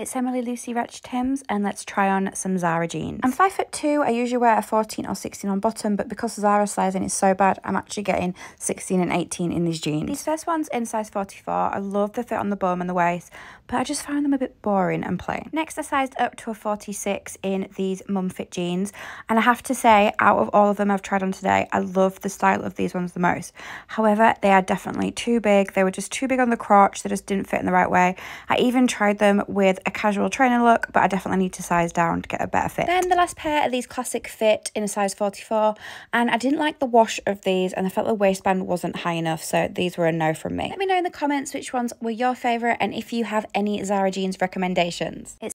It's Emily Lucy Rajch Timms and let's try on some Zara jeans. I'm 5 foot 2, I usually wear a 14 or 16 on bottom but because Zara sizing is so bad I'm actually getting 16 and 18 in these jeans. These first ones in size 44, I love the fit on the bum and the waist but I just found them a bit boring and plain. Next I sized up to a 46 in these mum fit jeans and I have to say out of all of them I've tried on today I love the style of these ones the most. However they are definitely too big, they were just too big on the crotch, they just didn't fit in the right way. I even tried them with a casual trainer look, but I definitely need to size down to get a better fit. Then the last pair are these classic fit in a size 44, and I didn't like the wash of these, and I felt the waistband wasn't high enough, so these were a no from me. Let me know in the comments which ones were your favourite, and if you have any Zara jeans recommendations. It's